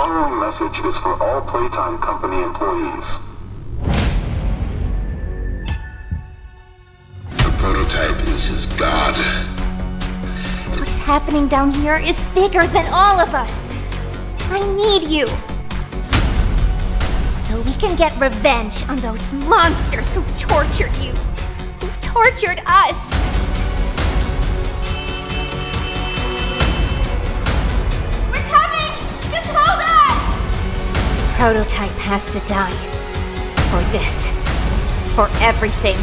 The following message is for all Playtime Company employees. The prototype is his god. What's happening down here is bigger than all of us. I need you. So we can get revenge on those monsters who've tortured you. Who've tortured us. Prototype has to die. For this. For everything.